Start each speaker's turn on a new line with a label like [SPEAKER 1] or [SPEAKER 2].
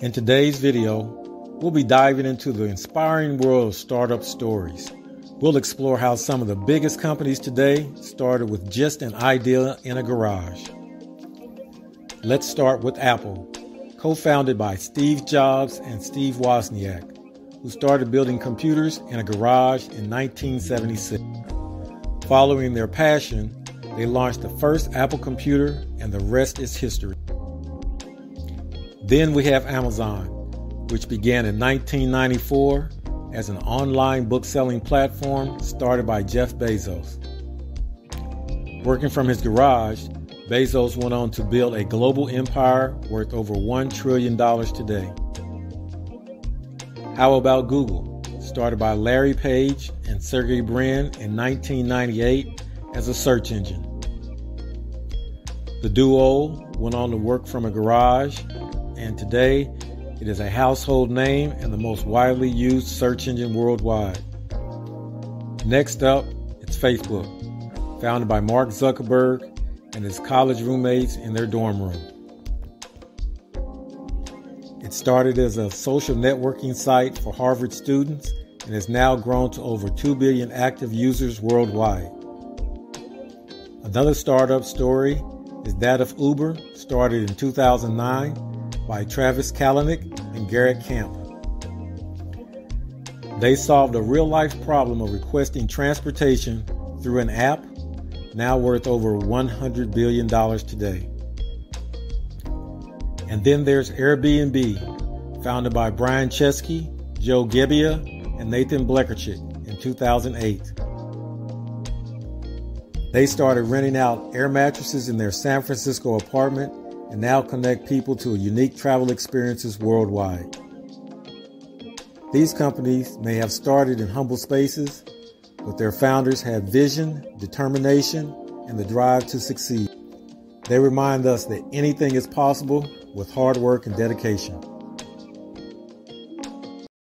[SPEAKER 1] In today's video, we'll be diving into the inspiring world of startup stories. We'll explore how some of the biggest companies today started with just an idea in a garage. Let's start with Apple, co founded by Steve Jobs and Steve Wozniak, who started building computers in a garage in 1976. Following their passion, they launched the first Apple computer, and the rest is history. Then we have Amazon, which began in 1994 as an online book selling platform started by Jeff Bezos. Working from his garage, Bezos went on to build a global empire worth over $1 trillion today. How about Google, started by Larry Page and Sergey Brin in 1998 as a search engine? The duo went on to work from a garage and today it is a household name and the most widely used search engine worldwide. Next up, it's Facebook, founded by Mark Zuckerberg and his college roommates in their dorm room. It started as a social networking site for Harvard students and has now grown to over 2 billion active users worldwide. Another startup story is that of Uber, started in 2009 by Travis Kalanick and Garrett Camp. They solved a real life problem of requesting transportation through an app now worth over $100 billion today. And then there's Airbnb, founded by Brian Chesky, Joe Gebbia, and Nathan Blecharczyk in 2008. They started renting out air mattresses in their San Francisco apartment and now connect people to unique travel experiences worldwide. These companies may have started in humble spaces, but their founders had vision, determination, and the drive to succeed. They remind us that anything is possible with hard work and dedication.